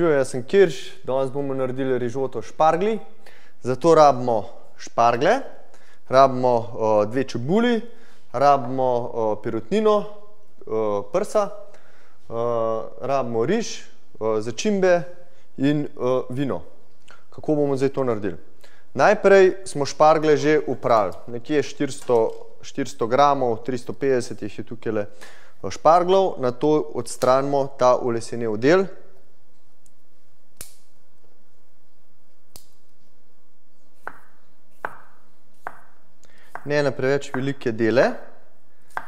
Živijo, jaz sem Kirš, danes bomo naredili rižoto špargli. Zato rabimo špargle, rabimo uh, dve čebuli, rabimo uh, perutnino, uh, prsa, uh, rabimo riž, uh, začimbe in uh, vino. Kako bomo zdaj to naredili? Najprej smo špargle že upravili, nekje 400, 400 gramov, 350 jih je tukaj šparglov, na to odstranimo ta ulesenev del, ne na preveč velike dele.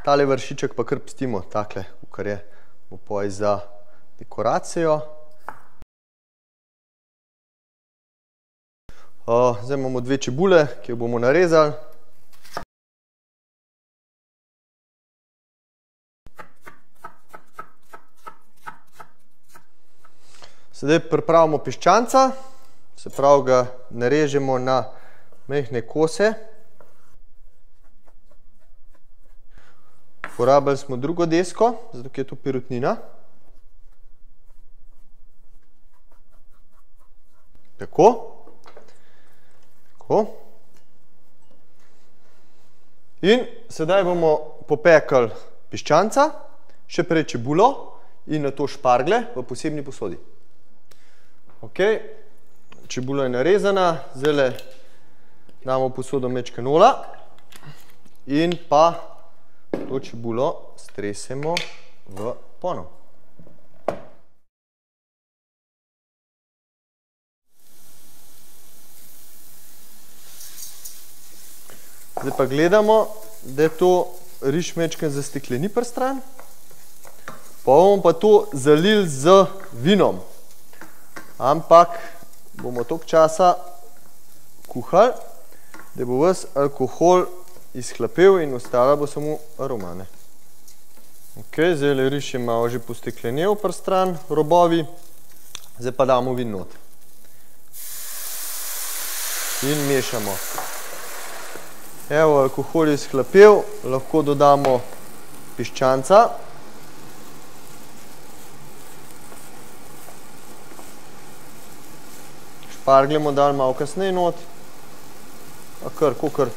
Tale vršiček pa kar pustimo takle, kar je upoj za dekoracijo. Zdaj imamo dve čebule, ki jo bomo narezali. Sedaj pripravimo piščanca, se pravi ga narežemo na mehne kose. Porabili smo drugo desko, zato je to perutnina. Tako. Tako. In sedaj bomo popekali piščanca, še prej čebulo in na to špargle v posebni posodi. Ok, čebula je narezana, zdaj damo posodo mečke nola in pa to čebulo stresemo v ponev. Zdaj pa gledamo, da to riž mečken zastekleni prstran. Pa bomo pa to zalili z vinom. Ampak bomo toliko časa kuhali, da bo ves alkohol vsega izhlapel in ostala bo samo aroma. Ok, zdaj riž je malo že posteklenel pr stran robovi, zdaj pa damo vin not. In mešamo. Evo, alkohol je izhlapel, lahko dodamo piščanca. Špargle bomo dali malo kasneje not. A kar, kakor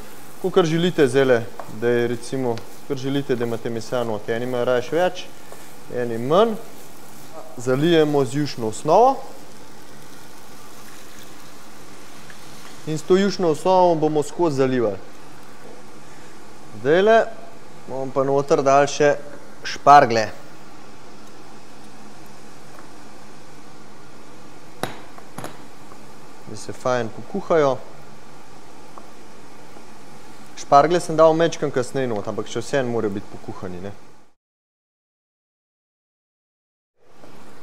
kakor želite zdajle, da je recimo, kakor želite, da imate mesa not. Eni imajo raje še več, eni manj. Zalijemo z jušno osnovo. In s to jušno osnovo bomo skozi zalivali. Zdajle bomo pa noter dali še špargle. Da se fajn pokuhajo. Špargle sem dal mečkam kasneje not, ampak še vse morajo biti pokuhani.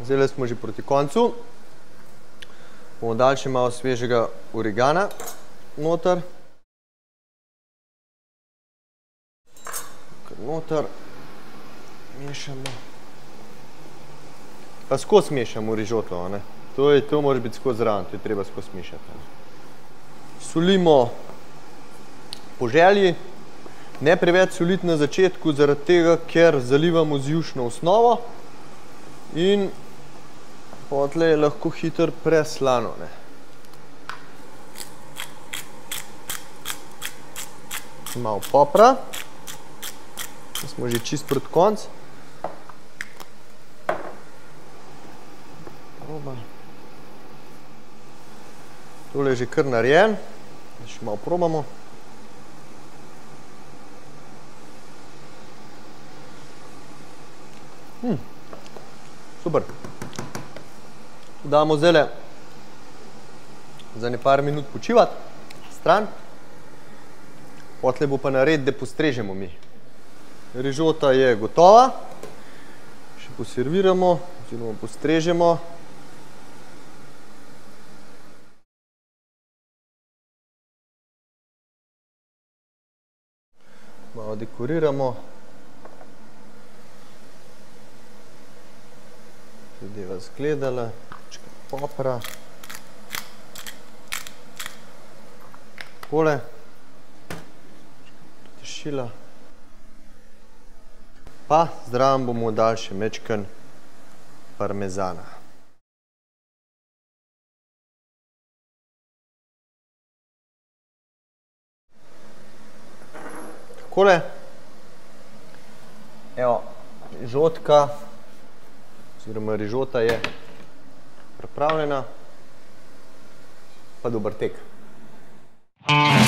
Zdaj smo že proti koncu. Bomo dali še malo svežega origana noter. Noter. Mešamo. Pa skos mešamo rižoto. To mora biti skos zraven, to je treba skos mešati. Solimo po želji. Ne preveč soliti na začetku, zaradi tega, ker zalivamo z jušno osnovo in potle je lahko hitro preslano. Malo popra. Smo že čist pred konc. Tole je že kar narejen. Še malo probamo. Hmm. Super. Damo zdaj za ne par minut počivati stran. Potle bo pa nared, da postrežemo mi. Rižota je gotova. Še poserviramo, oziroma postrežemo. Malo dekoriramo. zadeva zgledala, popra, takole, tešila, pa zdraven bomo dali še mečken parmezana. Takole, evo, žotka, oziroma rižota je pripravljena, pa dober tek. Thank you.